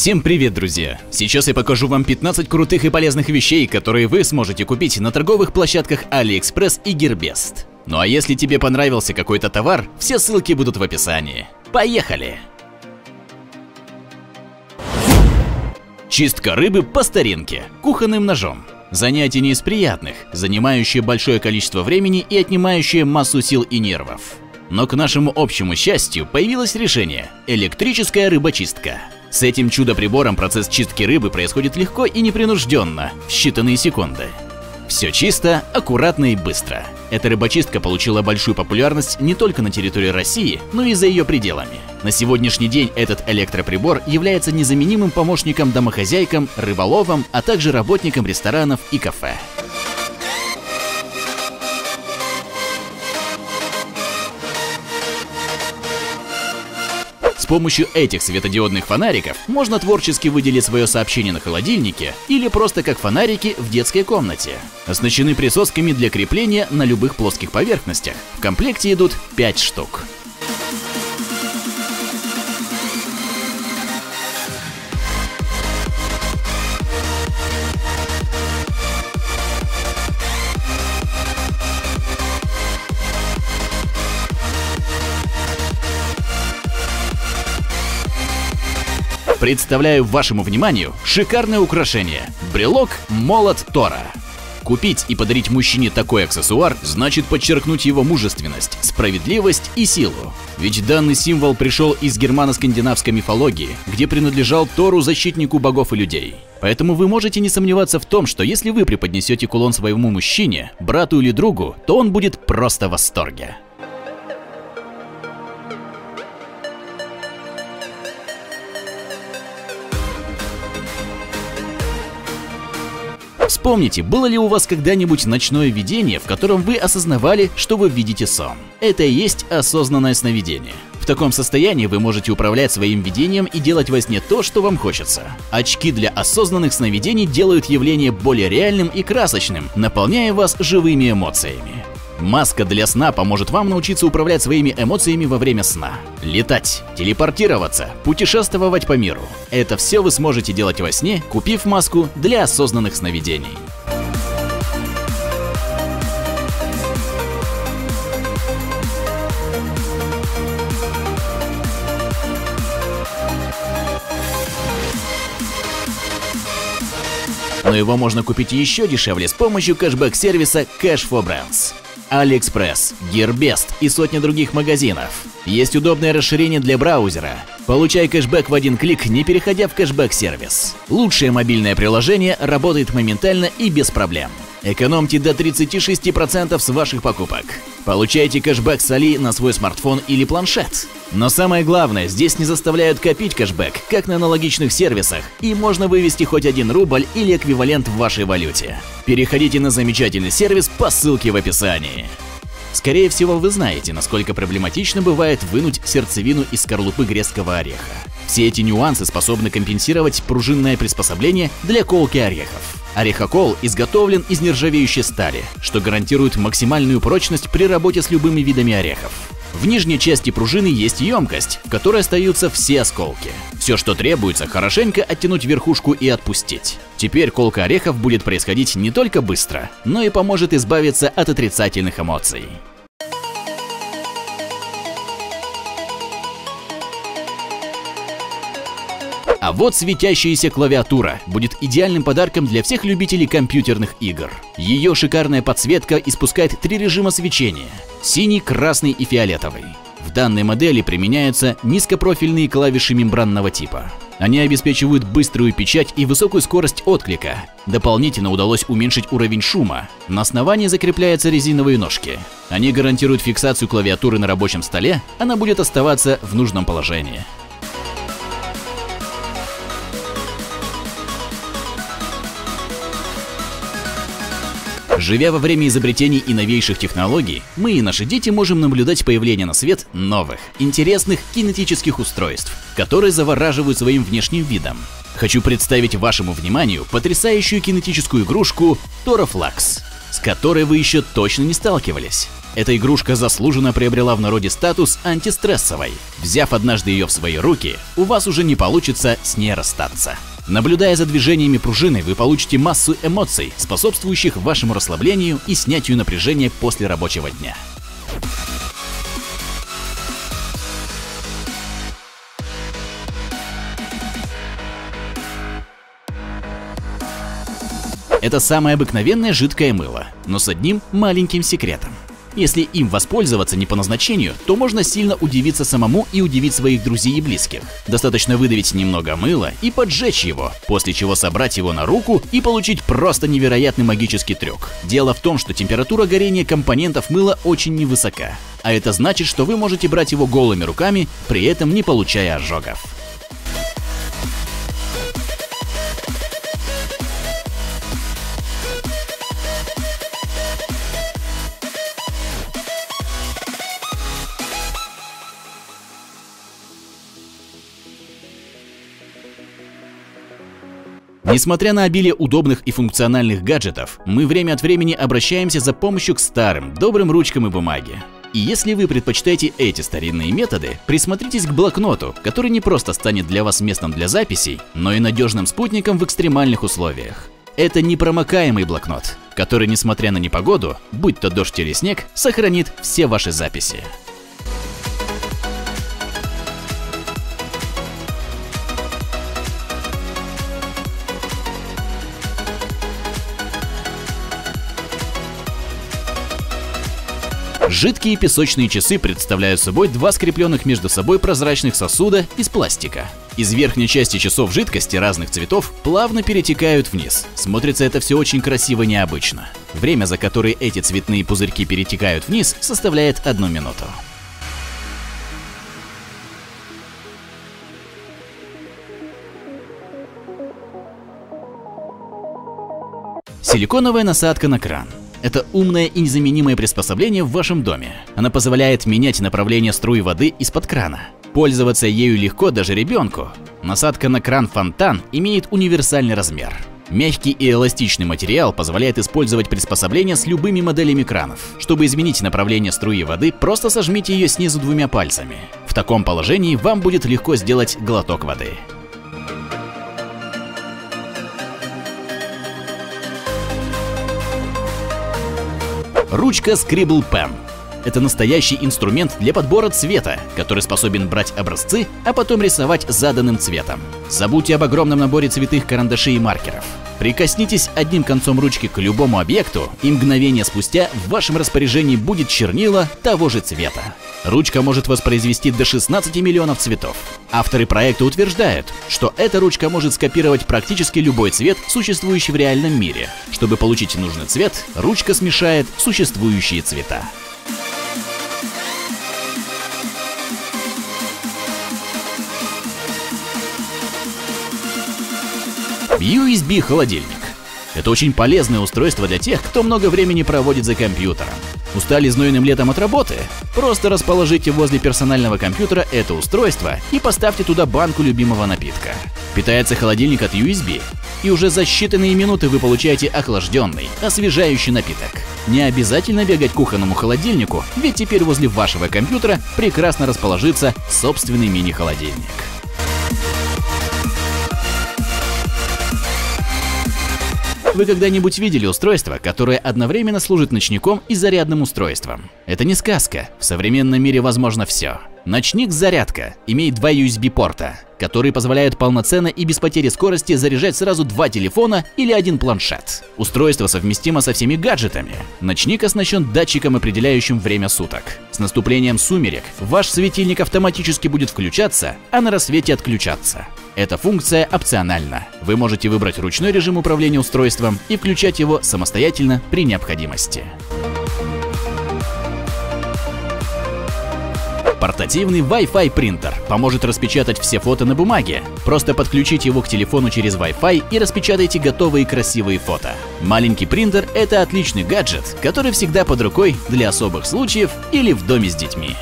Всем привет, друзья! Сейчас я покажу вам 15 крутых и полезных вещей, которые вы сможете купить на торговых площадках AliExpress и Gearbest. Ну а если тебе понравился какой-то товар, все ссылки будут в описании. Поехали! Чистка рыбы по старинке, кухонным ножом. Занятие не из приятных, занимающее большое количество времени и отнимающее массу сил и нервов. Но к нашему общему счастью появилось решение – электрическая рыбочистка. С этим чудо-прибором процесс чистки рыбы происходит легко и непринужденно, в считанные секунды. Все чисто, аккуратно и быстро. Эта рыбочистка получила большую популярность не только на территории России, но и за ее пределами. На сегодняшний день этот электроприбор является незаменимым помощником домохозяйкам, рыболовам, а также работникам ресторанов и кафе. Помощью этих светодиодных фонариков можно творчески выделить свое сообщение на холодильнике или просто как фонарики в детской комнате. Оснащены присосками для крепления на любых плоских поверхностях. В комплекте идут 5 штук. Представляю вашему вниманию шикарное украшение – брелок Молот Тора. Купить и подарить мужчине такой аксессуар значит подчеркнуть его мужественность, справедливость и силу. Ведь данный символ пришел из германо-скандинавской мифологии, где принадлежал Тору защитнику богов и людей. Поэтому вы можете не сомневаться в том, что если вы преподнесете кулон своему мужчине, брату или другу, то он будет просто в восторге. Вспомните, было ли у вас когда-нибудь ночное видение, в котором вы осознавали, что вы видите сон? Это и есть осознанное сновидение. В таком состоянии вы можете управлять своим видением и делать во сне то, что вам хочется. Очки для осознанных сновидений делают явление более реальным и красочным, наполняя вас живыми эмоциями. Маска для сна поможет вам научиться управлять своими эмоциями во время сна. Летать, телепортироваться, путешествовать по миру. Это все вы сможете делать во сне, купив маску для осознанных сновидений. Но его можно купить еще дешевле с помощью кэшбэк-сервиса Cash for Brands. AliExpress, Gearbest и сотни других магазинов. Есть удобное расширение для браузера. Получай кэшбэк в один клик, не переходя в кэшбэк-сервис. Лучшее мобильное приложение работает моментально и без проблем. Экономьте до 36% с ваших покупок. Получайте кэшбэк с Али на свой смартфон или планшет. Но самое главное, здесь не заставляют копить кэшбэк, как на аналогичных сервисах, и можно вывести хоть один рубль или эквивалент в вашей валюте. Переходите на замечательный сервис по ссылке в описании. Скорее всего, вы знаете, насколько проблематично бывает вынуть сердцевину из скорлупы грецкого ореха. Все эти нюансы способны компенсировать пружинное приспособление для колки орехов. Орехокол изготовлен из нержавеющей стали, что гарантирует максимальную прочность при работе с любыми видами орехов. В нижней части пружины есть емкость, в которой остаются все осколки. Все, что требуется, хорошенько оттянуть верхушку и отпустить. Теперь колка орехов будет происходить не только быстро, но и поможет избавиться от отрицательных эмоций. А вот светящаяся клавиатура будет идеальным подарком для всех любителей компьютерных игр. Ее шикарная подсветка испускает три режима свечения – синий, красный и фиолетовый. В данной модели применяются низкопрофильные клавиши мембранного типа. Они обеспечивают быструю печать и высокую скорость отклика. Дополнительно удалось уменьшить уровень шума. На основании закрепляются резиновые ножки. Они гарантируют фиксацию клавиатуры на рабочем столе, она будет оставаться в нужном положении. Живя во время изобретений и новейших технологий, мы и наши дети можем наблюдать появление на свет новых, интересных кинетических устройств, которые завораживают своим внешним видом. Хочу представить вашему вниманию потрясающую кинетическую игрушку Toroflux, с которой вы еще точно не сталкивались. Эта игрушка заслуженно приобрела в народе статус антистрессовой. Взяв однажды ее в свои руки, у вас уже не получится с ней расстаться. Наблюдая за движениями пружины, вы получите массу эмоций, способствующих вашему расслаблению и снятию напряжения после рабочего дня. Это самое обыкновенное жидкое мыло, но с одним маленьким секретом. Если им воспользоваться не по назначению, то можно сильно удивиться самому и удивить своих друзей и близких. Достаточно выдавить немного мыла и поджечь его, после чего собрать его на руку и получить просто невероятный магический трюк. Дело в том, что температура горения компонентов мыла очень невысока, а это значит, что вы можете брать его голыми руками, при этом не получая ожогов. Несмотря на обилие удобных и функциональных гаджетов, мы время от времени обращаемся за помощью к старым, добрым ручкам и бумаге. И если вы предпочитаете эти старинные методы, присмотритесь к блокноту, который не просто станет для вас местом для записей, но и надежным спутником в экстремальных условиях. Это непромокаемый блокнот, который, несмотря на непогоду, будь то дождь или снег, сохранит все ваши записи. Жидкие песочные часы представляют собой два скрепленных между собой прозрачных сосуда из пластика. Из верхней части часов жидкости разных цветов плавно перетекают вниз. Смотрится это все очень красиво необычно. Время, за которое эти цветные пузырьки перетекают вниз, составляет одну минуту. Силиконовая насадка на кран. Это умное и незаменимое приспособление в вашем доме. Она позволяет менять направление струи воды из-под крана. Пользоваться ею легко даже ребенку. Насадка на кран-фонтан имеет универсальный размер. Мягкий и эластичный материал позволяет использовать приспособление с любыми моделями кранов. Чтобы изменить направление струи воды, просто сожмите ее снизу двумя пальцами. В таком положении вам будет легко сделать глоток воды. Ручка Scribble Pen. Это настоящий инструмент для подбора цвета, который способен брать образцы, а потом рисовать заданным цветом. Забудьте об огромном наборе цветных карандашей и маркеров. Прикоснитесь одним концом ручки к любому объекту, и мгновение спустя в вашем распоряжении будет чернила того же цвета. Ручка может воспроизвести до 16 миллионов цветов. Авторы проекта утверждают, что эта ручка может скопировать практически любой цвет, существующий в реальном мире. Чтобы получить нужный цвет, ручка смешает существующие цвета. USB холодильник. Это очень полезное устройство для тех, кто много времени проводит за компьютером. Устали знойным летом от работы? Просто расположите возле персонального компьютера это устройство и поставьте туда банку любимого напитка. Питается холодильник от USB, и уже за считанные минуты вы получаете охлажденный, освежающий напиток. Не обязательно бегать к кухонному холодильнику, ведь теперь возле вашего компьютера прекрасно расположится собственный мини-холодильник. Вы когда-нибудь видели устройство, которое одновременно служит ночником и зарядным устройством? Это не сказка, в современном мире возможно все. Ночник-зарядка имеет два USB-порта, которые позволяют полноценно и без потери скорости заряжать сразу два телефона или один планшет. Устройство совместимо со всеми гаджетами. Ночник оснащен датчиком, определяющим время суток. С наступлением сумерек ваш светильник автоматически будет включаться, а на рассвете отключаться. Эта функция опциональна. Вы можете выбрать ручной режим управления устройством и включать его самостоятельно при необходимости. Портативный Wi-Fi принтер поможет распечатать все фото на бумаге. Просто подключите его к телефону через Wi-Fi и распечатайте готовые красивые фото. Маленький принтер – это отличный гаджет, который всегда под рукой для особых случаев или в доме с детьми.